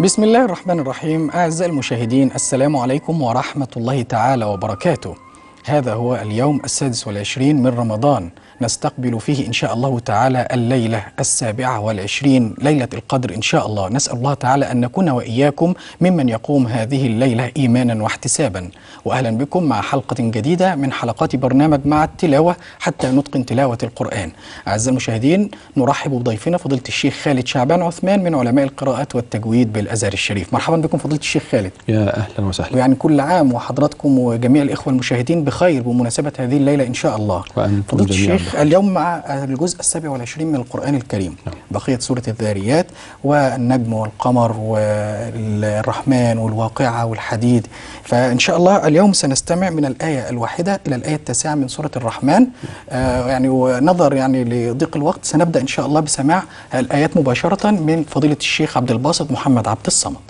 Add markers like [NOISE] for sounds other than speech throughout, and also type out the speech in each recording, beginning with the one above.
بسم الله الرحمن الرحيم. أعزائي المشاهدين السلام عليكم ورحمة الله تعالى وبركاته. هذا هو اليوم السادس والعشرين من رمضان. نستقبل فيه إن شاء الله تعالى الليلة السابعة والعشرين ليلة القدر إن شاء الله. نسأل الله تعالى أن نكون وإياكم ممن يقوم هذه الليلة إيمانا واحتسابا. وأهلا بكم مع حلقة جديدة من حلقات برنامج مع التلاوة حتى نتقن تلاوة القرآن. أعزائي المشاهدين نرحب بضيفنا فضيلة الشيخ خالد شعبان عثمان من علماء القراءات والتجويد بالأزهر الشريف. مرحبا بكم فضيلة الشيخ خالد. يا أهلا وسهلا. ويعني كل عام وحضراتكم وجميع الإخوة المشاهدين بخير بمناسبة هذه الليلة إن شاء الله. فضيلة الشيخ اليوم مع الجزء السابع والعشرين من القرآن الكريم. بقية سورة الذاريات والنجم والقمر والرحمن والواقعة والحديد. فإن شاء الله اليوم سنستمع من الآية الواحدة إلى الآية التاسعة من سورة الرحمن. آه يعني ونظر يعني لضيق الوقت. سنبدأ إن شاء الله بسماع الآيات مباشرة من فضيلة الشيخ عبد الباسط محمد عبد الصمد.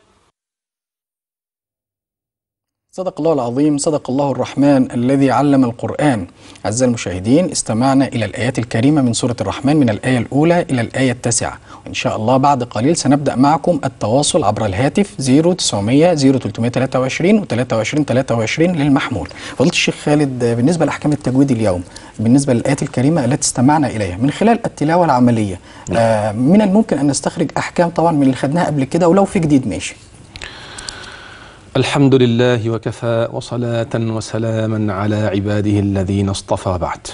صدق الله العظيم صدق الله الرحمن الذي علم القرآن. أعزائي المشاهدين استمعنا إلى الآيات الكريمة من سورة الرحمن من الآية الأولى إلى الآية التاسعة. وإن شاء الله بعد قليل سنبدأ معكم التواصل عبر الهاتف 0900 0323 و 23 23 للمحمول. فضيلة الشيخ خالد بالنسبة لأحكام التجويد اليوم بالنسبة للآيات الكريمة التي استمعنا إليها من خلال التلاوة العملية. آه من الممكن أن نستخرج أحكام طبعا من اللي خدناها قبل كده ولو في جديد ماشي. الحمد لله وكفى وصلاة وسلاما على عباده الذين اصطفى بعد.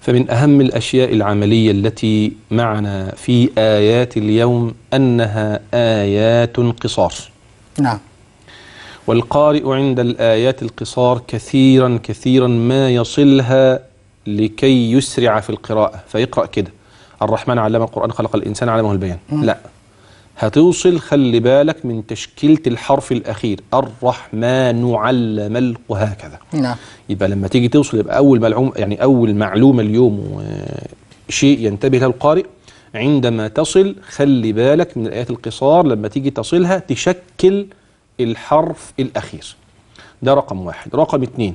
فمن أهم الأشياء العملية التي معنا في آيات اليوم أنها آيات قصار نعم. والقارئ عند الآيات القصار كثيرا كثيرا ما يصلها لكي يسرع في القراءة. فيقرأ كده. الرحمن علم القرآن خلق الإنسان علمه البيان. لا. هتوصل خلي بالك من تشكيلة الحرف الأخير الرحمن علم وهكذا نعم. يبقى لما تيجي توصل يبقى أول معلومة يعني أول معلومة اليوم آه، شيء ينتبه له القارئ عندما تصل خلي بالك من الآيات القصار لما تيجي تصلها تشكل الحرف الأخير. ده رقم واحد. رقم اتنين.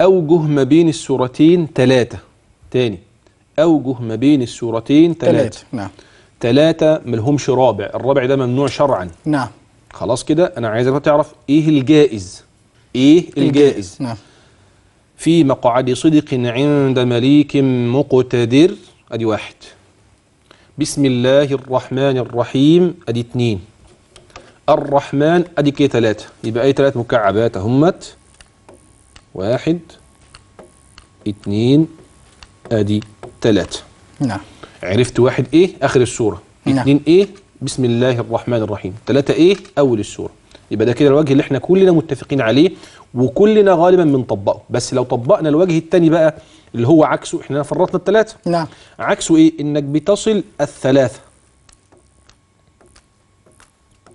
أوجه ما بين السورتين ثلاثة تاني. أوجه ما بين السورتين ثلاثة نعم. ثلاثة ملهمش رابع الرابع ده ممنوع شرعا. نعم. خلاص كده أنا عايزك تعرف إيه الجائز؟ إيه الجائز. نعم. في مقعد صدق عند مليك مقتدر أدي واحد. بسم الله الرحمن الرحيم أدي اتنين. الرحمن أدي كده تلاتة. يبقى أي تلات مكعبات أهمت. واحد اتنين أدي تلاتة. نعم. عرفت واحد إيه؟ آخر السورة. نعم. اتنين إيه؟ بسم الله الرحمن الرحيم. تلاتة إيه؟ أول السورة. يبقى ده كده الوجه اللي إحنا كلنا متفقين عليه وكلنا غالبا بنطبقه. بس لو طبقنا الوجه التاني بقى اللي هو عكسه إحنا فرطنا التلاتة. نعم. عكسه إيه؟ إنك بتصل الثلاثة.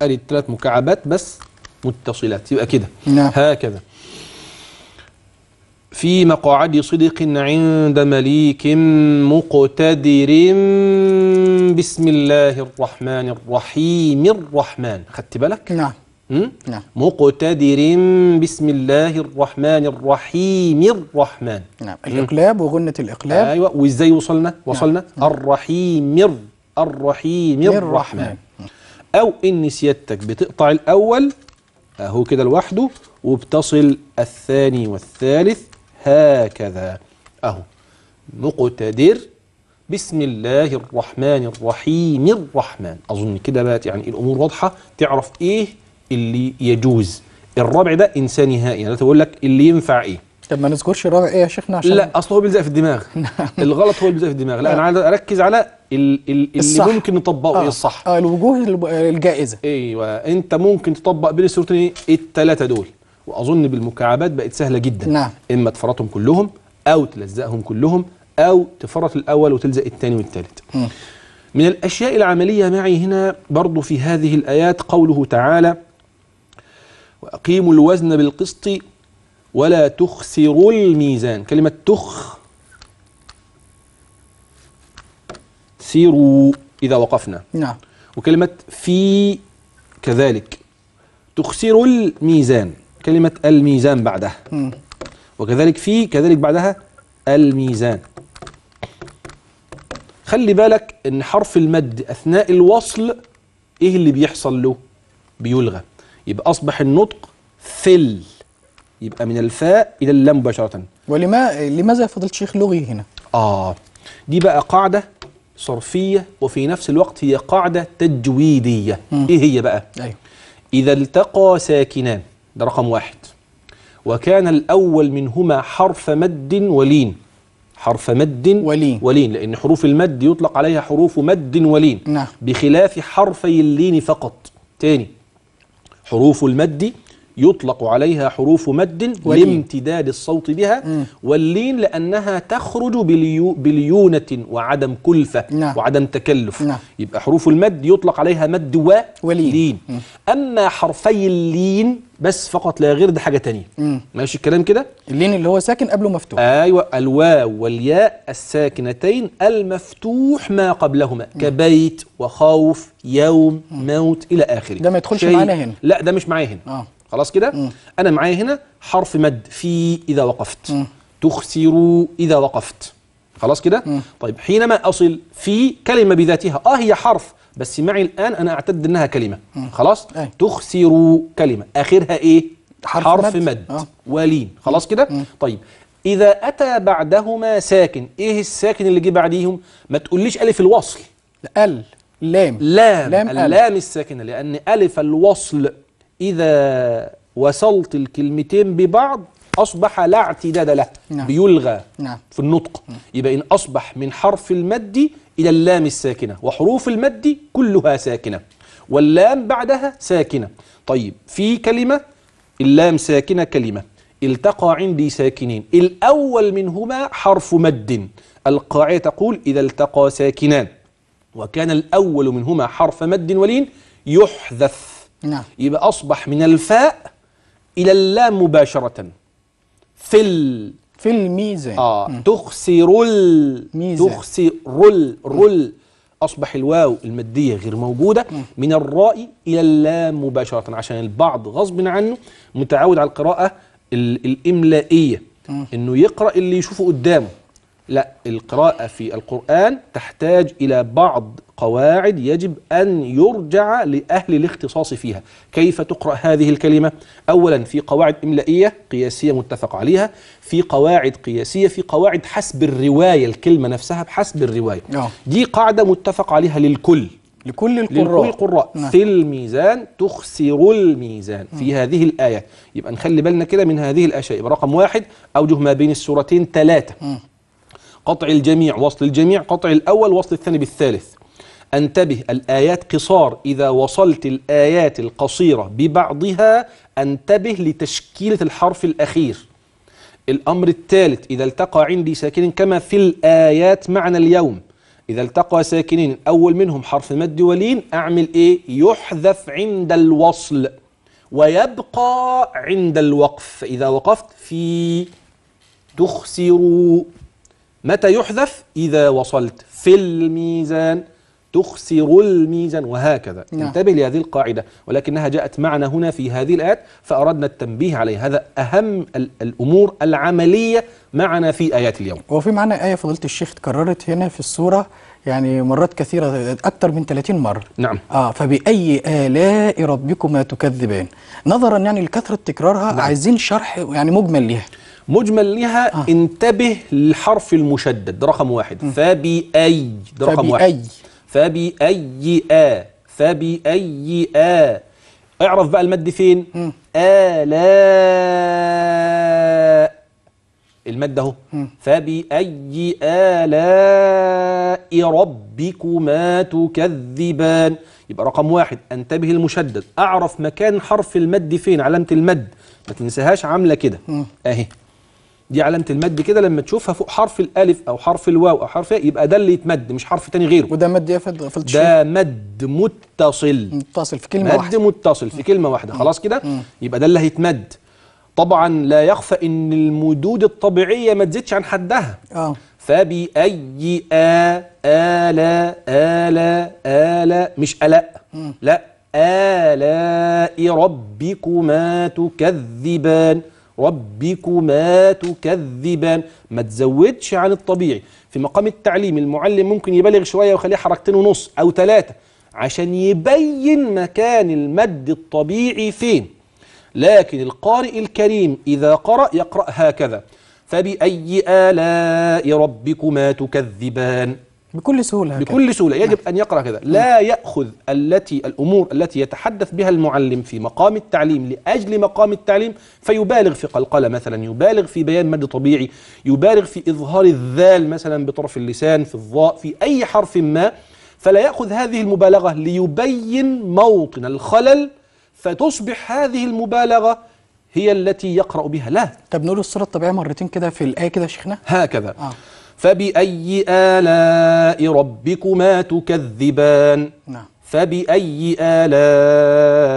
ادي الثلاث مكعبات بس متصلات. يبقى كده. نعم. هكذا. في مقعد صدق عند مليك مقتدر. بسم الله الرحمن الرحيم. الرحمن خدت بالك؟ نعم? نعم. مقتدر. بسم الله الرحمن الرحيم. الرحمن. نعم. الإقلاب وغنة الإقلاب. أيوه. وازاي وصلنا؟ وصلنا؟ الرحيم. الر- الرحيم. الرحمن. الرحمن. أو إن سيادتك بتقطع الأول أهو كده لوحده وبتصل الثاني والثالث. هكذا. أهو. مقتدر. بسم الله الرحمن الرحيم الرحمن. أظن كده بقت يعني الأمور واضحة. تعرف إيه اللي يجوز؟ الرابع ده إنسان نهائي. أنا بقول لك اللي ينفع إيه. طب ما نذكرش الرابع إيه يا شيخنا؟ عشان لا أصل هو بيلزق في الدماغ. [LAUGHS] الغلط هو اللي بيلزق في الدماغ. لا أنا عايز أركز على ال- ال- اللي الصح. ممكن نطبقه. إيه آه. الصح؟ آه الوجوه الجائزة. أيوه. أنت ممكن تطبق بين الصورتين إيه؟ الثلاثه دول. وأظن بالمكعبات بقت سهلة جدا. نعم. إما تفرطهم كلهم أو تلزقهم كلهم أو تفرط الأول وتلزق الثاني والثالث. من الأشياء العملية معي هنا برضو في هذه الآيات قوله تعالى وأقيموا الوزن بالقسط ولا تخسروا الميزان. كلمة تخ. سيروا إذا وقفنا. نعم. وكلمة في كذلك. تخسر الميزان. كلمة الميزان بعدها. وكذلك في كذلك بعدها الميزان. خلي بالك إن حرف المد أثناء الوصل إيه اللي بيحصل له؟ بيلغى. يبقى أصبح النطق ثل. يبقى من الفاء إلى اللام مباشرة. ولما لماذا يا فضيله الشيخ لغي هنا؟ آه. دي بقى قاعدة صرفية وفي نفس الوقت هي قاعدة تجويدية. إيه هي بقى؟ أيوه. إذا التقى ساكنان. ده رقم واحد وكان الأول منهما حرف مد ولين حرف مد ولين. ولين لأن حروف المد يطلق عليها حروف مد ولين نعم. بخلاف حرفي اللين فقط تاني حروف المد يطلق عليها حروف مد ولين. لامتداد الصوت بها مم. واللين لأنها تخرج بليو بليونة وعدم كلفة نعم. وعدم تكلف نعم. يبقى حروف المد يطلق عليها مد و ولين. لين مم. أما حرفي اللين بس فقط لا غير ده حاجة تانية مم. ماشي الكلام كده اللين اللي هو ساكن قبله مفتوح أيوة الواو والياء الساكنتين المفتوح ما قبلهما كبيت وخوف يوم موت إلى آخره ده ما يدخلش معانا هنا. لا ده مش معايا هنا آه خلاص كده. أنا معايا هنا حرف مد في إذا وقفت. تخسر إذا وقفت. خلاص كده. طيب حينما أصل في كلمة بذاتها آه هي حرف بس معي الآن أنا أعتد أنها كلمة. خلاص؟ أي. تخسر كلمة. آخرها إيه؟ حرف حرف مد. مد, آه. ولين. خلاص كده؟ طيب إذا أتى بعدهما ساكن إيه الساكن اللي جه بعديهم؟ ما تقوليش ألف الوصل. ال لام. لام. لام. اللام الساكنة لأن ألف الوصل إذا وصلت الكلمتين ببعض أصبح لا اعتداد له نعم. بيلغى نعم. في النطق. يبقى إن أصبح من حرف المد إلى اللام الساكنة وحروف المد كلها ساكنة واللام بعدها ساكنة. طيب في كلمة اللام ساكنة كلمة التقى عندي ساكنين الأول منهما حرف مد. القاعدة تقول إذا التقى ساكنان وكان الأول منهما حرف مد ولين يحذف. نعم. يبقى أصبح من الفاء إلى اللام مباشرة. في ال في الميزان. آه تخسر ال. تخسر ال رل. أصبح الواو المادية غير موجودة. من الراء إلى اللام مباشرة. عشان البعض غصب عنه متعود على القراءة ال- الإملائية. إنه يقرأ اللي يشوفه قدامه. لا القراءة في القرآن تحتاج إلى بعض قواعد يجب أن يرجع لأهل الاختصاص فيها. كيف تقرأ هذه الكلمة؟ أولا في قواعد إملائية قياسية متفق عليها في قواعد قياسية في قواعد حسب الرواية الكلمة نفسها بحسب الرواية. آه. دي قاعدة متفق عليها للكل. لكل لكل القراء القراء. نعم. في الميزان تخسر الميزان في هذه الآية. يبقى نخلي بالنا كده من هذه الأشياء يبقى رقم واحد أوجه ما بين السورتين ثلاثة. قطع الجميع وصل الجميع قطع الأول وصل الثاني بالثالث. أنتبه الآيات قصار. إذا وصلت الآيات القصيرة ببعضها أنتبه لتشكيلة الحرف الأخير. الأمر الثالث إذا التقى عندي ساكنين كما في الآيات معنى اليوم. إذا التقى ساكنين أول منهم حرف مد ولين أعمل إيه؟ يحذف عند الوصل ويبقى عند الوقف. فإذا وقفت في تخسر متى يحذف؟ إذا وصلت في الميزان تخسر الميزان وهكذا. نعم. انتبه لهذه القاعدة ولكنها جاءت معنا هنا في هذه الآيات فأردنا التنبيه عليها. هذا أهم ال- الأمور العملية معنا في آيات اليوم. هو في معنا آية فضيلة الشيخ اتكررت هنا في السورة يعني مرات كثيرة أكثر من 30 مرة. نعم. آه فبأي آلاء ربكما تكذبان؟ نظرا يعني لكثرة تكرارها نعم. عايزين شرح يعني مجمل ليها. مجمل لها آه. انتبه للحرف المشدد ده رقم واحد. فبأي ده رقم واحد. فبأي. فبأي آ فبأي آ. اعرف بقى المد فين؟ آلاء مد اهو. فبأي آلاء ربكما تكذبان. يبقى رقم واحد انتبه المشدد أعرف مكان حرف المد فين؟ علامة المد. ما تنساهاش عاملة كده. أهي. دي علامة المد كده لما تشوفها فوق حرف الألف أو حرف الواو أو حرف يبقى ده اللي يتمد مش حرف تاني غيره. وده مد يا فضل الشيخ؟ ده مد متصل. متصل في كلمة مد واحدة. متصل في كلمة واحدة. خلاص كده؟ يبقى ده اللي هيتمد. طبعا لا يخفى إن المدود الطبيعية ما تزيدش عن حدها. آه. فبأي آ آلاء آلاء آلاء مش ألاء. لا آلاء ربكما تكذبان. ربكما تكذبان. ما تزودش عن الطبيعي. في مقام التعليم المعلم ممكن يبالغ شوية ويخليها حركتين ونص أو ثلاثة عشان يبين مكان المد الطبيعي فين. لكن القارئ الكريم إذا قرأ يقرأ هكذا. فبأي آلاء ربكما تكذبان؟ بكل سهولة هكذا. بكل سهولة. يجب أن يقرأ كذا. لا يأخذ التي الأمور التي يتحدث بها المعلم في مقام التعليم لأجل مقام التعليم فيبالغ في قلقلة مثلا يبالغ في بيان مد طبيعي يبالغ في إظهار الذال مثلا بطرف اللسان في الضاء في أي حرف ما فلا يأخذ هذه المبالغة ليبين موطن الخلل فتصبح هذه المبالغة هي التي يقرأ بها. لا. طب نقول الصورة الطبيعية مرتين كده في الآية كده شيخنا؟ هكذا. آه. فبأي آلاء ربكما تكذبان؟ نعم. فبأي آلاء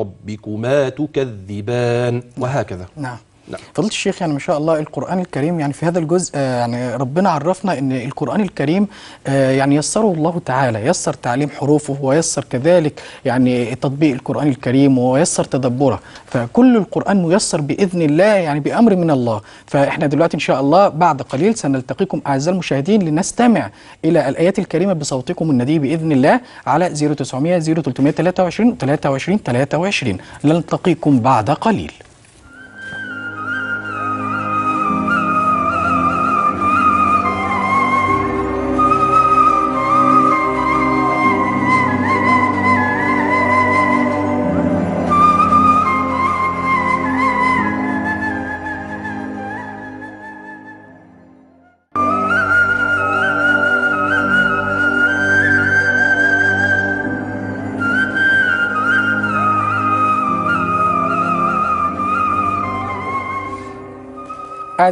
ربكما تكذبان؟ وهكذا. نعم. نعم. فضيلة الشيخ يعني ما شاء الله القرآن الكريم يعني في هذا الجزء آه، يعني ربنا عرفنا إن القرآن الكريم آه، يعني يسره الله تعالى يسر تعليم حروفه ويسر كذلك يعني تطبيق القرآن الكريم ويسر تدبره. فكل القرآن ميسر بإذن الله يعني بأمر من الله. فإحنا دلوقتي إن شاء الله بعد قليل سنلتقيكم أعزائي المشاهدين لنستمع إلى الآيات الكريمة بصوتكم الندي بإذن الله على 0900 0323 23 23 نلتقيكم بعد قليل.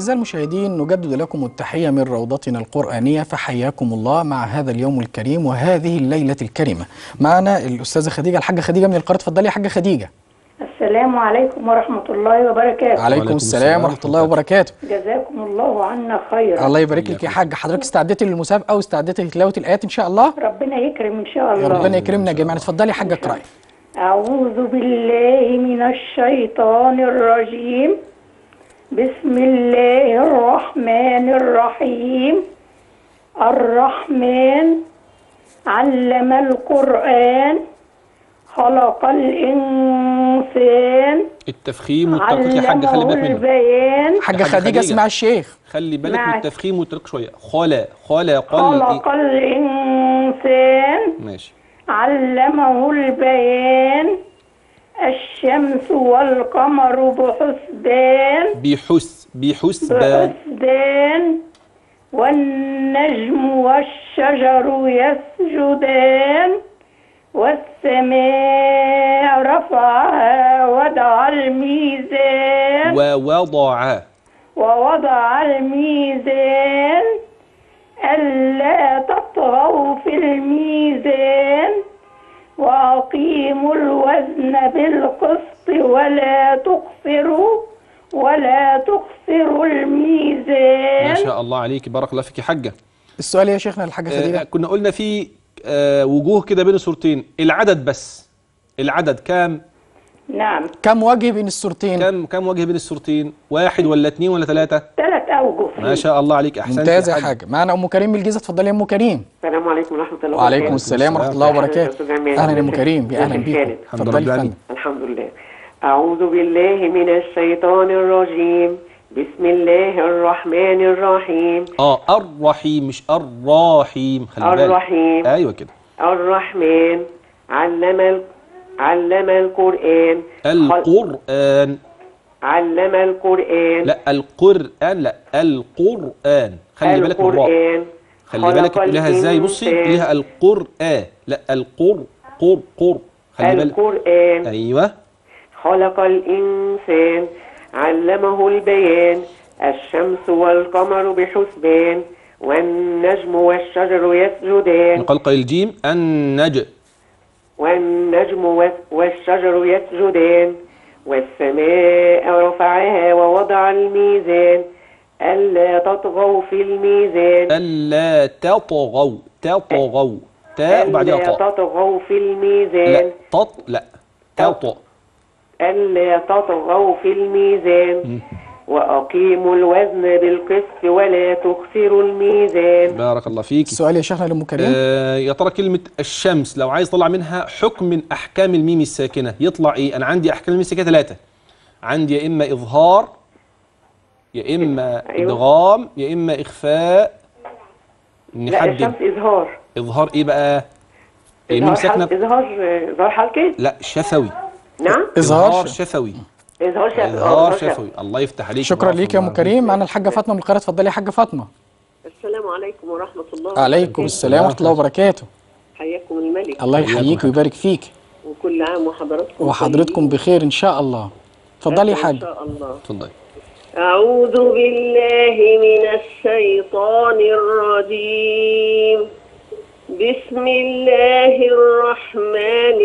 أعزائي المشاهدين نجدد لكم التحية من روضتنا القرآنية فحياكم الله مع هذا اليوم الكريم وهذه الليلة الكريمة. معنا الأستاذة خديجة الحاجة خديجة من القاهرة اتفضلي يا حاجة خديجة. السلام عليكم ورحمة الله وبركاته. عليكم السلام ورحمة الله وبركاته. جزاكم الله عنا خيرا. الله يبارك لك يا حاج حضرتك استعدتي للمسابقة واستعدتي لتلاوة الآيات إن شاء الله؟ ربنا يكرم إن شاء الله. ربنا يكرمنا جميعا. اتفضلي يا حاجة اقرأي. أعوذ بالله من الشيطان الرجيم. بسم الله الرحمن الرحيم. الرحمن علم القرآن خلق الإنسان التفخيم والترقيق يا حاج خلي بالك منه البيان. حاجة حاجة خديجة. اسمع الشيخ. خلي بالك من. التفخيم والترقيق شوية. خلا خلق خلق ال- الإنسان. ماشي. علمه البيان. الشمس والقمر بحسبان. بحس بحسبان بحسبان. والنجم والشجر يسجدان. والسماء رفعها وضع الميزان. ووضع. ووضع الميزان. ألا تطغوا في الميزان. وأقيموا الوزن بالقسط ولا تخسروا ولا تخسروا ما الميزان شاء الله عليك بارك الله فيك. يا حاجة. السؤال يا شيخنا الحاجة آه خديجة كنا قلنا في آه وجوه كده بين الصورتين العدد بس. العدد كام؟ نعم. كم وجه بين السورتين كم كم وجه بين الصورتين؟ واحد ولا اتنين ولا ثلاثة ثلاث أوجه ما. شاء الله عليك. أحسنت ممتازة يا حاج. حاجة معنا أم كريم من الجيزة اتفضلي يا أم كريم. السلام عليكم ورحمة الله وعليكم وبركاته. السلام ورحمة الله وبركاته. أهلا يا أم كريم. يا بيكم. الحمد اتفضلي. الحمد لله. أعوذ بالله من الشيطان الرجيم. بسم الله الرحمن الرحيم. آه الرحيم مش الراحيم خلي بالك. الرحيم. أيوه كده. الرحمن. علم ال... علم القرآن. خل- القرآن. علم القرآن. لا القرآن لا القرآن. خلي بالك من الراء القرآن خلي بالك تقولها إزاي. بصي. تقولها القرآن. لا القر قر قر. خلي بالك. القرآن. أيوه. خلق الإنسان. علمه البيان. الشمس والقمر بحسبان. والنجم والشجر يسجدان. نقلقل الجيم النج والنجم وال- والشجر يسجدان. والسماء رفعها ووضع الميزان. ألا تطغوا في الميزان. ألا تطغوا تطغوا. تاء وبعدها ألا تطغوا في لا الميزان تط لا. تط ألا تطغوا في الميزان. وأقيموا الوزن بالقسط ولا تخسروا الميزان. بارك الله فيك. السؤال يا شيخنا لأم كريم. آه يا ترى كلمة الشمس لو عايز اطلع منها حكم من أحكام الميم الساكنة يطلع إيه؟ أنا عندي أحكام الميم الساكنة ثلاثة. عندي يا إما إظهار يا إما أيوة. إدغام يا إما إخفاء. لا نحدد. الشمس إظهار. إظهار إيه بقى؟ الميم إظهار حل... إظهار إظهار حلقي لا شفوي. نعم. إظهار شفوي. إظهار شفوي إظهار شفوي الله يفتح عليك شكرا ليك يا أم كريم. معنا الحاجة فاطمة من القاهرة اتفضلي يا حاجة فاطمة. السلام عليكم ورحمة الله عليكم وبركاته. السلام ورحمة الله وبركاته. حياكم الملك. الله يحييك ويبارك فيك. وكل عام وحضراتكم وحضرتكم. بخير إن شاء الله. اتفضلي يا إن حاج. شاء الله. اتفضل أعوذ بالله من الشيطان الرجيم. بسم الله الرحمن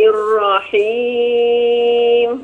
الرحيم.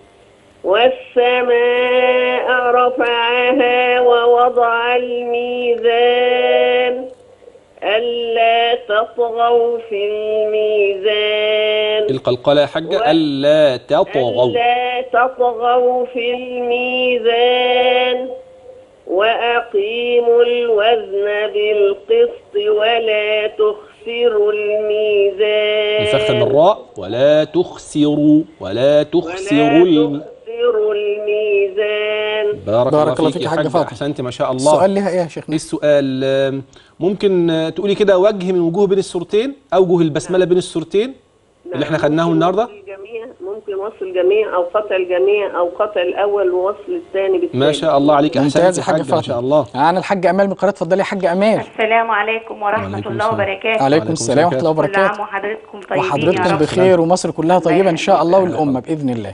والسماء رفعها ووضع الميزان ألا تطغوا في الميزان القلقلة يا حاجة ألا تطغوا. ألا تطغوا في الميزان وأقيموا الوزن بالقسط ولا تخسروا الميزان نفخم الراء ولا تخسروا ولا تخسروا ولا الم... تخسروا الميزان. بارك, بارك الله فيك يا حاجة فاطمة. أحسنت ما شاء الله. السؤال لها إيه يا إيه شيخنا السؤال؟ آم، ممكن تقولي كده وجه من وجوه بين السورتين اوجه البسملة بين السورتين اللي إحنا خدناهم ممكن النهارده؟ وصل الجميع ممكن وصل الجميع أو قطع الجميع أو قطع الأول ووصل الثاني بالثاني. ما شاء الله عليك أحسنت يا حاجة ما شاء الله. معانا الحاجة أمال من القاهرة اتفضلي يا حاجة أمال. السلام عليكم ورحمة وعليكم الله. وبركاته. عليكم السلام ورحمة الله كل عام وبركاته وحضرتكم طيبين وحضرتكم بخير ومصر كلها طيبة إن شاء الله. والأمة بإذن الله.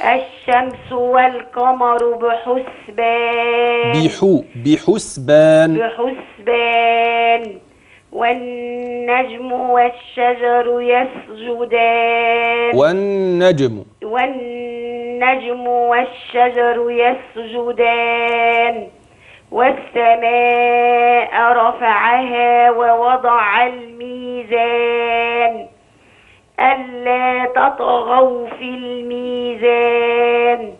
الشمس والقمر بحسبان. بيحو بحسبان. بحسبان. والنجم والشجر يسجدان. والنجم. والنجم والشجر يسجدان. والسماء رفعها ووضع الميزان. ألا تطغوا في الميزان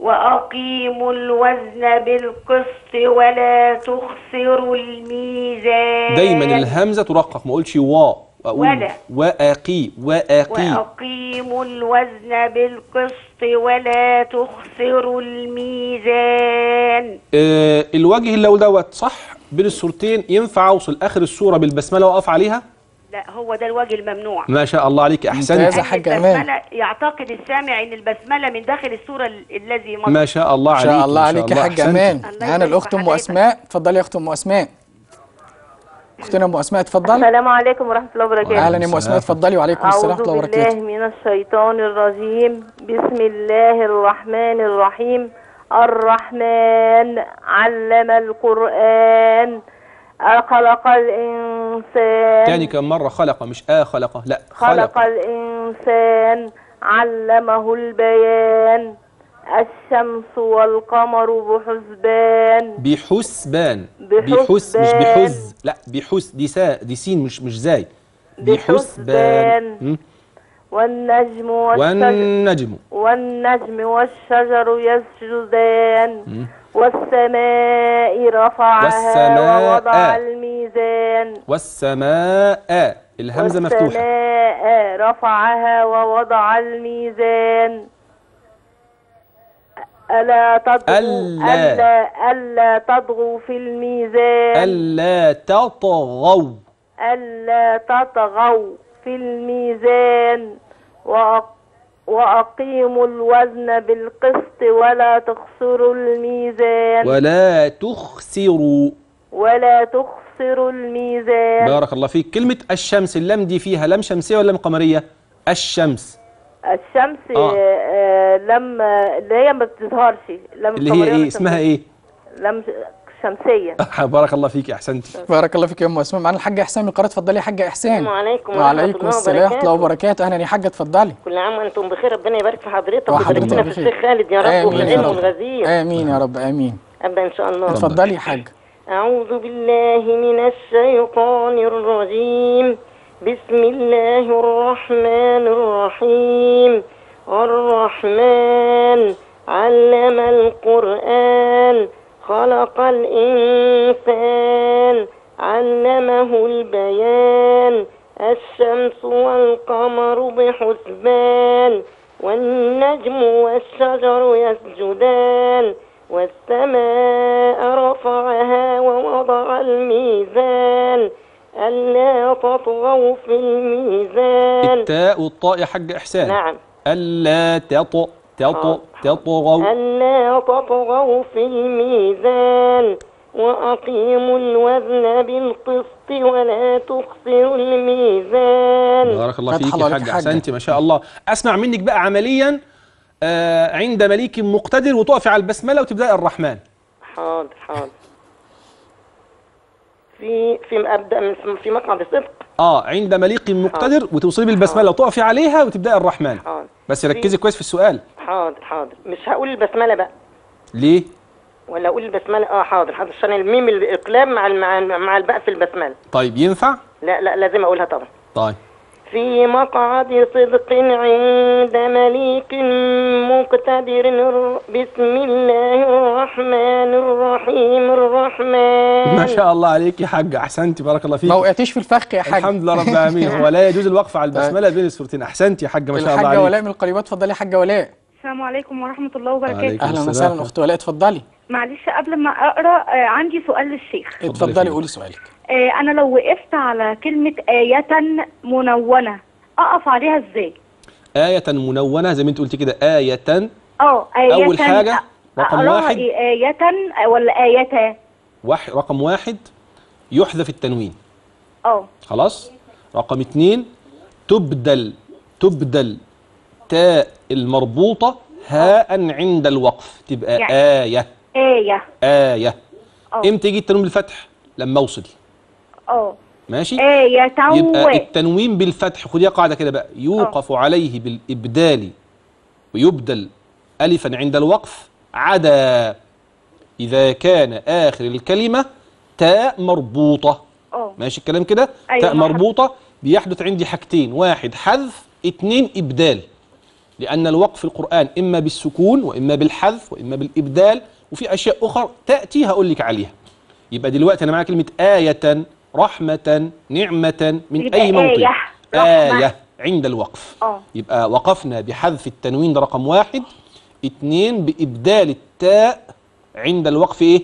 وأقيموا الوزن بالقسط ولا تخسروا الميزان. دايما الهمزة ترقق ما اقولش وا أقول ولا. وآقي وآقي. وأقيموا الوزن بالقسط ولا تخسروا الميزان. آه الوجه اللي دوت صح؟ بين السورتين ينفع أوصل آخر السورة بالبسملة وأقف عليها؟ لا هو ده الوجه الممنوع. ما شاء الله عليك أحسنت. حاجة. البسملة يعتقد السامع إن البسملة من داخل السورة ال- الذي مر ما شاء الله عليك شاء الله ما عليك يا يبارك الأخت في أم حضرتك. أسماء. اتفضلي يا أخت أم أسماء. أختنا أم أسماء اتفضل السلام عليكم ورحمة الله وبركاته. أهلا يا أم أسماء اتفضلي وعليكم السلام ورحمة الله أعوذ بالله وبركاته من الشيطان الرجيم. بسم الله الرحمن الرحيم. الرحمن علم القرآن. خلق الإنسان. تاني كم مرة خلق مش آ خلق لا خلق. الإنسان علمه البيان. الشمس والقمر بحسبان. بحسبان. بحس مش بحز لا بحس دي سا دي سين مش مش زاي. بحسبان. والنجم والشجر والنجم. والنجم والشجر يسجدان. والسماء رفعها والسماء. ووضع الميزان. والسماء. الهمزة مفتوحة. والسماء رفعها ووضع الميزان. ألا تطغوا ألا. ألا, ألا تطغوا في الميزان. ألا تطغوا. ألا تطغوا في الميزان. وأق وأقيموا الوزن بالقسط ولا تخسروا الميزان. ولا تخسروا. ولا تخسروا الميزان. بارك الله فيك. كلمة الشمس اللام دي فيها لام شمسية ولا لام قمرية؟ الشمس. الشمس آه. آه. لما اللي هي ما بتظهرش لم اللي هي إيه؟ اسمها إيه؟ لم شمسية. [LAUGHS] بارك الله فيك أحسنتي. بارك الله فيك يا أم اسماء معانا الحاجة احسان من القناه اتفضلي يا حاجة أحسان. السلام عليكم وعليكم الله السلام ورحمة الله وبركاته. أهلا يا حاجة اتفضلي كل عام وأنتم بخير. ربنا يبارك في حضرتك وحضرتك ويبارك في. الشيخ خالد. يا رب وفي العلم رب. والغزير آمين يا رب آمين. ابدا إن شاء الله. اتفضلي يا حاجة. أعوذ بالله من الشيطان الرجيم. بسم الله الرحمن الرحيم. الرحمن علم القرآن. خلق الإنسان علمه البيان الشمس والقمر بحسبان والنجم والشجر يسجدان والسماء رفعها ووضع الميزان ألا تطغوا في الميزان. التاء والطاء يا حاج إحسان. نعم. ألا تط تط تطغوا ألا تطغوا في الميزان وأقيموا الوزن بالقسط ولا تخسروا الميزان. بارك الله فيك يا حاج. أحسنتي ما شاء الله. أسمع منك بقى عمليا آه عند مليك مقتدر وتقفي على البسملة وتبدأي الرحمن. حاضر حاضر. في في من في مقعد صدق آه عند مليك مقتدر وتوصلي بالبسملة وتقفي عليها وتبدأي الرحمن. حاضر. بس ركزي كويس في السؤال. حاضر حاضر. مش هقول البسملة بقى. ليه؟ ولا أقول البسملة؟ آه حاضر حاضر. عشان الميم الإقلام مع مع الباء في البسملة. طيب ينفع؟ لا لا لازم أقولها طبعا. طيب. في مقعد صدق عند مليك مقتدر. بسم الله الرحمن الرحيم الرحمن. ما شاء الله عليك يا حاج احسنتي بارك الله فيك. ما وقعتيش في الفخ يا حاج. الحمد لله رب العالمين. هو لا يجوز الوقف على البسملة بين السورتين احسنتي يا حاج ما شاء الله الحاجة عليك. ولاء من القريبات اتفضلي يا حاجة ولاء. السلام عليكم ورحمة الله وبركاته. أهلا. وسهلا اخت ولاء اتفضلي. معلش قبل ما أقرأ آه، عندي سؤال للشيخ. اتفضلي. قولي سؤالك. آه، أنا لو وقفت على كلمة آية منونة أقف عليها إزاي؟ آية منونة زي ما أنت قلت كده آية. آه آية أول حاجة رقم أقراها واحد. إية آية ولا آية؟ واحد رقم واحد يحذف التنوين. آه. خلاص؟ رقم اتنين تبدل تبدل تاء المربوطة هاء عند الوقف تبقى يعني- آية. آية. آية. آه. إمتى يجي التنوين بالفتح؟ لما أوصل. آه ماشي؟ آية يبقى التنوين بالفتح خديها قاعدة كده بقى. يوقف عليه بالإبدال ويبدل ألفا عند الوقف عدا إذا كان آخر الكلمة تاء مربوطة. آه ماشي الكلام كده؟ أيوة، تاء مرحبا. مربوطة. بيحدث عندي حاجتين. واحد حذف. اتنين إبدال. لأن الوقف في القرآن إما بالسكون وإما بالحذف وإما بالإبدال وفي أشياء أخرى تأتي هقول لك عليها. يبقى دلوقتي أنا معايا كلمة آية. رحمة نعمة من أي موطن. آية،. آية عند الوقف. آه. يبقى وقفنا بحذف التنوين ده رقم واحد. اتنين بإبدال التاء عند الوقف إيه؟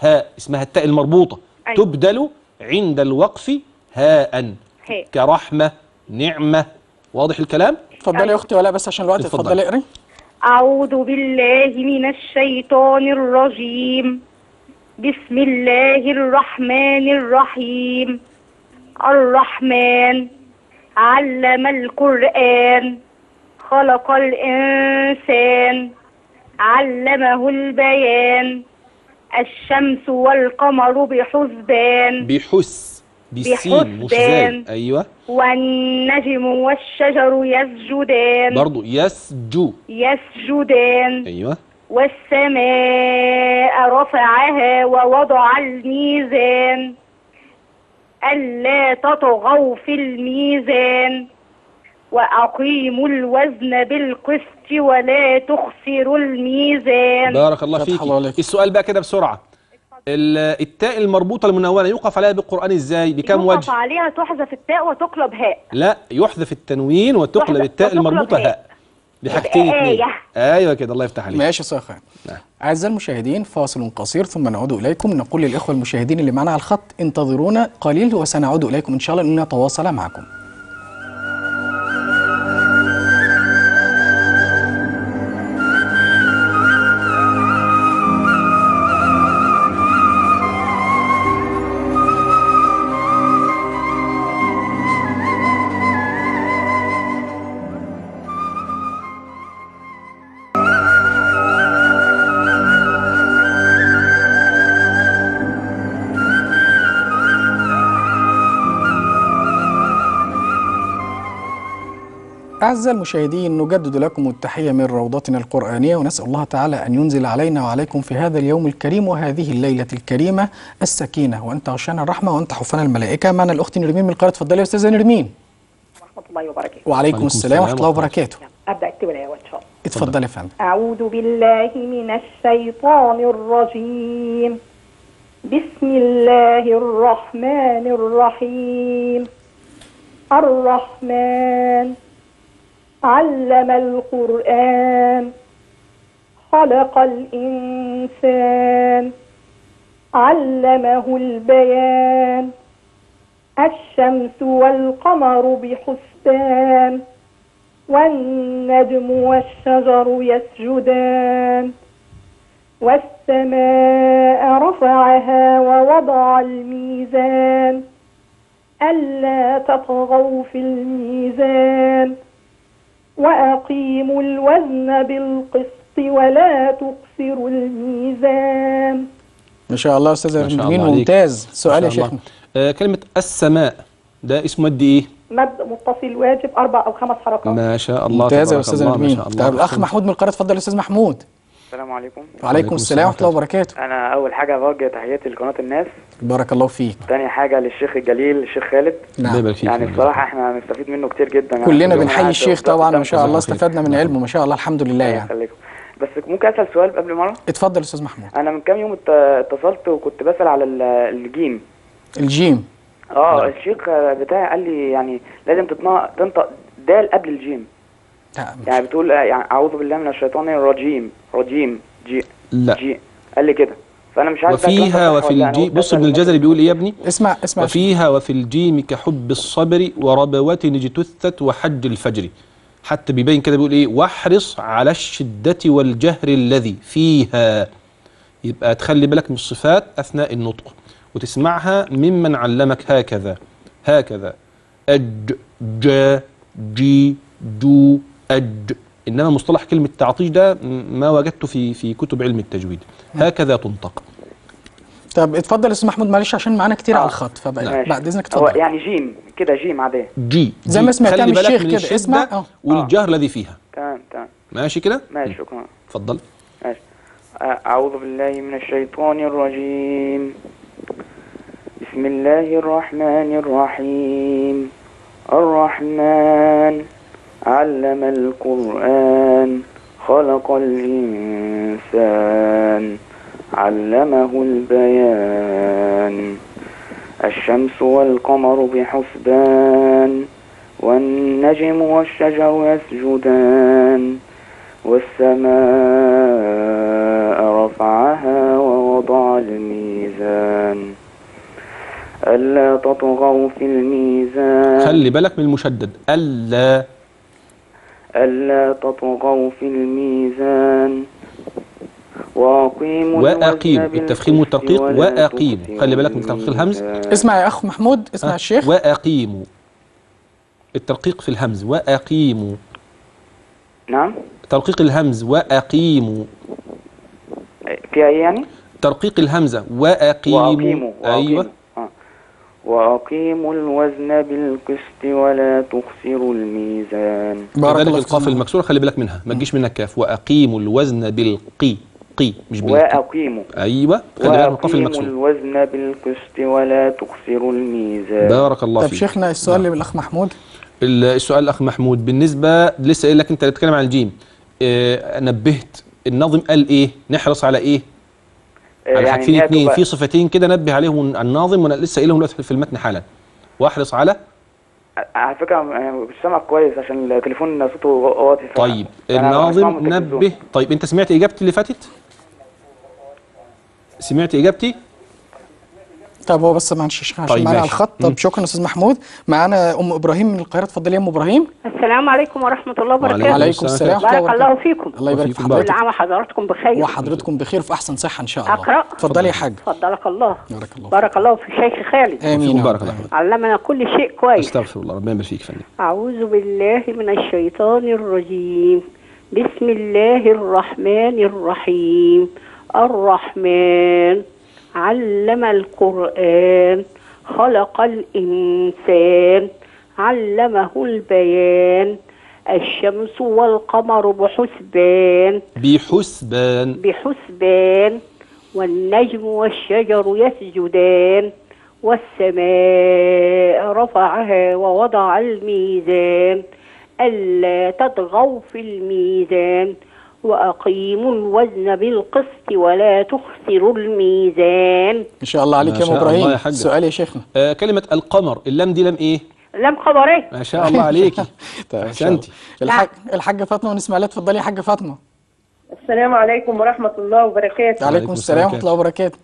هاء اسمها التاء المربوطة. أيوة. تبدل عند الوقف هاء. هي كرحمة نعمة. واضح الكلام؟ اتفضلي يا أختي ولاء بس عشان الوقت. اتفضلي اقري. أعوذ بالله من الشيطان الرجيم. بسم الله الرحمن الرحيم. الرحمن علم القرآن خلق الإنسان علمه البيان. الشمس والقمر بحسبان. بحس بالسين مش زال. أيوه. والنجم والشجر يسجدان. برضو يسجو. يسجدان. أيوه. والسماء رفعها ووضع الميزان. ألا تطغوا في الميزان. وأقيموا الوزن بالقسط ولا تخسروا الميزان. بارك الله فيك. السؤال بقى كده بسرعة. ال- التاء المربوطة المنونه يوقف عليها بالقرآن إزاي؟ بكم يوقف وجه؟ عليها تحذف التاء وتقلب هاء. لا يحذف التنوين وتقلب تحذف- التاء وتقلب المربوطه هاء. بحاجتين تبقى اتنين. آية. أيوه كده الله يفتح عليك. ماشي يا صاحبي نعم. أعزائي المشاهدين فاصل قصير ثم نعود إليكم. نقول للإخوة المشاهدين اللي معنا على الخط انتظرونا قليل وسنعود إليكم إن شاء الله لنتواصل معكم. أعزائي المشاهدين نجدد لكم التحية من روضتنا القرآنية ونسأل الله تعالى أن ينزل علينا وعليكم في هذا اليوم الكريم وهذه الليلة الكريمة السكينة. وأنت عشان الرحمة وأنت حفان الملائكة. معنا الأخت نرمين من القاهرة اتفضلي يا أستاذة نرمين. ورحمة الله وبركاته. وعليكم السلام السلام ورحمة الله وبركاته. أبدأ أكتب الآية إن شاء الله. اتفضلي يا فندم. أعوذ بالله من الشيطان الرجيم. بسم الله الرحمن الرحيم. الرحمن علم القرآن خلق الإنسان علمه البيان الشمس والقمر بحسبان والنجم والشجر يسجدان والسماء رفعها ووضع الميزان ألا تطغوا في الميزان. وأقيموا الوزن بالقسط ولا تقصروا الميزان. ما شاء الله الله عليك. ممتاز. سؤال يا. شيخنا آه كلمة السماء ده اسمه مد إيه؟ مد متصل واجب أربع أو خمس حركات. ما شاء الله ممتاز يا شاء الله. طيب الأخ. محمود من القاهرة اتفضل يا أستاذ محمود. السلام عليكم. وعليكم السلام ورحمة الله وبركاته. أنا أول حاجة بوجه تحياتي لقناة الناس. بارك الله فيك. تاني حاجة للشيخ الجليل الشيخ خالد. الله نعم. يبارك فيك. يعني بصراحة إحنا هنستفيد منه كتير جدا. يعني كلنا كل يوم بنحيي الشيخ طبعا ما شاء الله. استفدنا من علمه ما شاء الله الحمد لله الله يعني بس ممكن أسأل سؤال قبل مره اتفضل يا أستاذ محمود. أنا من كام يوم ات- اتصلت وكنت بسأل على ال- الجيم. الجيم. آه الشيخ بتاعي قال لي يعني لازم تنطق دال قبل الجيم. يعني بتقول يعني أعوذ بالله من الشيطان الرجيم رجيم جي لا. جي قال لي كده. فأنا مش عارف وفيها وفي الجيم قلت بص ابن الجزري بيقول إيه يا ابني؟ اسمع اسمع. وفيها وفي الجيم كحب الصبر وربوة اجتثت وحج الفجر. حتى بيبين كده بيقول إيه؟ واحرص على الشدة والجهر الذي فيها. يبقى تخلي بالك من الصفات أثناء النطق وتسمعها ممن علمك هكذا هكذا. أج جا جي جو أج إنما مصطلح كلمة تعطيش ده ما وجدته في في كتب علم التجويد. هكذا تنطق. طب اتفضل يا أستاذ محمود معلش عشان معانا كتير آه. على الخط فبقى ماشي. بعد إذنك هو اتفضل. يعني جيم كده جيم عادية. جي. زي. ما سمعتها من الشيخ كده، اسمع، آه. والجهر الذي فيها. تمام تمام. ماشي كده؟ ماشي شكرا. اتفضل. ماشي. أعوذ بالله من الشيطان الرجيم. بسم الله الرحمن الرحيم. الرحمن. علم القرآن خلق الإنسان علمه البيان. الشمس والقمر بحسبان والنجم والشجر يسجدان والسماء رفعها ووضع الميزان. ألا تطغوا في الميزان. خلي بالك من المشدد. ألا ألا تطغوا في الميزان. وأقيموا وأقيم. التفخيم والترقيق. وأقيم. خلي بالك من ترقيق الهمز. اسمع يا أخ محمود اسمع ها؟ الشيخ وأقيموا الترقيق في الهمز. وأقيموا نعم. ترقيق الهمز. وأقيموا فيها إيه يعني؟ ترقيق الهمزة وأقيموا وأقيموا أيوة. وأقيموا. آه. وأقيموا الوزن بالقسط ولا تخسروا الميزان. بارك الله القاف. المكسورة خلي بالك منها ما تجيش منها كاف. وأقيموا الوزن بالقي قي مش بالقي. وأقيموا. أيوة خلي بالك من القاف وأقيموا الوزن بالقسط ولا تخسروا الميزان. بارك الله طب فيك. شيخنا السؤال اللي بالاخ محمود. ال- السؤال الأخ محمود بالنسبة لسه قايل لك أنت بتتكلم عن الجيم. آه نبهت الناظم قال إيه؟ نحرص على إيه؟ إن هي اتنين. تبقى- في صفتين كده نبه عليهم الناظم وأنا لسه قايلهم دلوقتي في المتن حالا. واحرص على؟ على أنا مش سامع كويس عشان التليفون صوته واطي طيب الناظم. نبه. طيب أنت سمعت إجابتي اللي فاتت؟ سمعت إجابتي؟ طب هو بس معلش عشان طيب معانا على. الخط. طب شكرا أستاذ محمود. معانا أم إبراهيم من القاهرة. اتفضلي يا أم إبراهيم. السلام عليكم ورحمة الله وبركاته. وعليكم السلام. ورحمة بارك الله الله وبركاته. فيكم الله يبارك. في بارك. كل حضرتك عام وحضراتكم بخير. وحضرتكم بخير في أحسن صحة إن شاء الله. أقرأ؟ اتفضلي يا حاج. فضلك الله بارك الله بارك الله في شيخ خالد. آمين بارك. الله فيك. علمنا كل شيء كويس. أستغفر الله ربنا يبارك فيك يا فندم. أعوذ بالله من الشيطان الرجيم. بسم الله الرحمن الرحيم. الرحمن. علم القرآن خلق الإنسان علمه البيان. الشمس والقمر بحسبان. بحسبان. بحسبان. والنجم والشجر يسجدان. والسماء رفعها ووضع الميزان. ألا تطغوا في الميزان. وأقيموا الوزن بالقسط ولا تخسروا الميزان. إن شاء الله عليك يا الله إبراهيم. يا حاجة. سؤال يا شيخنا. آه كلمة القمر اللام دي لام إيه؟ لم خبرين ما شاء الله عليكي. [LAUGHS] طيب احسنتي الحاج الحاجة فاطمة ونسمع لها اتفضلي يا حاجة فاطمة. السلام عليكم ورحمة الله وبركاته. عليكم السلام ورحمة الله وبركاته.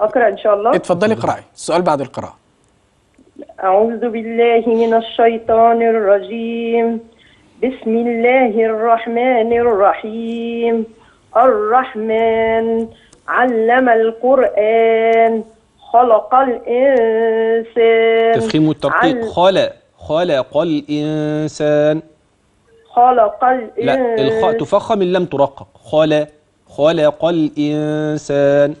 أقرأ إن شاء الله. اتفضلي اقرأي. السؤال بعد القراءة. أعوذ بالله من الشيطان الرجيم. بسم الله الرحمن الرحيم الرحمن علم القرآن خلق الإنسان تفخيم والترقيق عل- خلق خلق الإنسان خلق لا الخاء الإنسان تفخم اللام ترقق خلق خلق الإنسان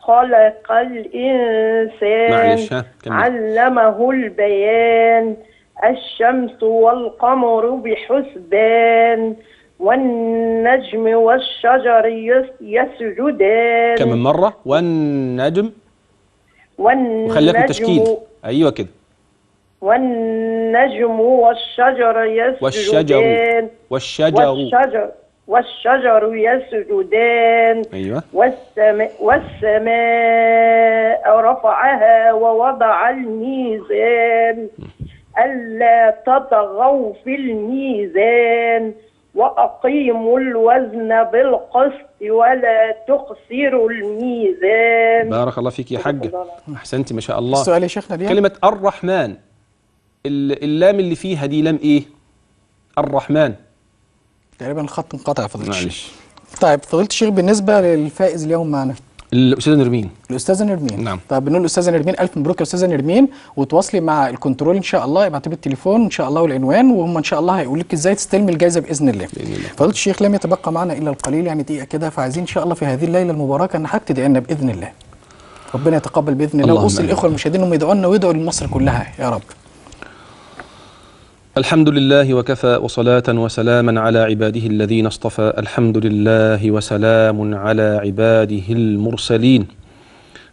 خلق الإنسان معلش ها كمل علمه البيان الشمس والقمر بحسبان والنجم والشجر يس- يسجدان. كمان مرة؟ والنجم؟ والنجم وخلي بالك من التشكيل. أيوة كده. والنجم والشجر يسجدان. والشجر. والشجر. والشجر والشجر يسجدان. أيوة. والسماء, والسماء رفعها ووضع الميزان. ألا تطغوا في الميزان وأقيموا الوزن بالقسط ولا تخسروا الميزان. بارك الله فيك يا حاجة. أحسنتي ما شاء الله. السؤال يا شيخنا دي كلمة الرحمن. ال- اللام اللي فيها دي لام إيه؟ الرحمن. تقريبا الخط انقطع يا فضيلة الشيخ. معلش. طيب فضيلة الشيخ بالنسبة للفائز اليوم معنا الأستاذة نرمين. الأستاذة نرمين. نعم. طب بنقول الأستاذة نرمين. ألف مبروك يا أستاذة نرمين. وتواصلي مع الكنترول إن شاء الله ابعتي بالتليفون إن شاء الله والعنوان وهم إن شاء الله هيقول لك إزاي تستلمي الجائزه بإذن الله. فضيلة الشيخ لم يتبقى معنا إلا القليل يعني دقيقة كده. فعايزين إن شاء الله في هذه الليلة المباركة إن حضرتك تدعي لنا بإذن الله. ربنا يتقبل بإذن الله. آمين. الإخوة المشاهدين إنهم يدعوا لنا ويدعوا لمصر كلها. يا رب. الحمد لله وكفى وصلاة وسلاما على عباده الذين اصطفى. الحمد لله وسلام على عباده المرسلين.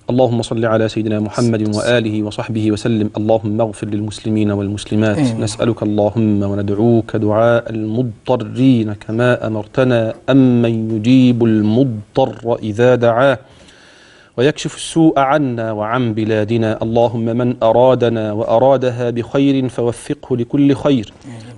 اللهم صل على سيدنا محمد وآله وصحبه وسلم. اللهم اغفر للمسلمين والمسلمات. آمين. نسألك اللهم وندعوك دعاء المضطرين. كما أمرتنا أمن يجيب المضطر إذا دعاه. ويكشف السوء عنا وعن بلادنا. اللهم من أرادنا وأرادها بخير فوفقه لكل خير.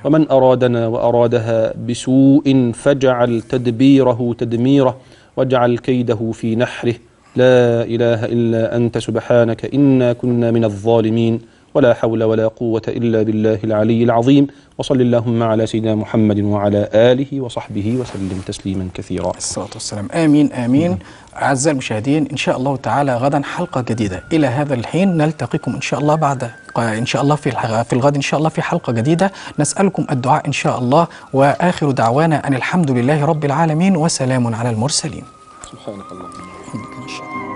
ومن أرادنا وأرادها بسوء فاجعل تدبيره تدميره واجعل كيده في نحره. لا إله إلا أنت سبحانك إنا كنا من الظالمين. ولا حول ولا قوة إلا بالله العلي العظيم. وصل اللهم على سيدنا محمد وعلى آله وصحبه وسلم تسليما كثيرا. الصلاة والسلام. آمين آمين. أعزائي المشاهدين إن شاء الله تعالى غدا حلقة جديدة. إلى هذا الحين نلتقيكم إن شاء الله بعد إن شاء الله في في الغد إن شاء الله في حلقة جديدة. نسألكم الدعاء إن شاء الله. وآخر دعوانا أن الحمد لله رب العالمين. وسلام على المرسلين. سبحانك اللهم. وبحمدك نشهد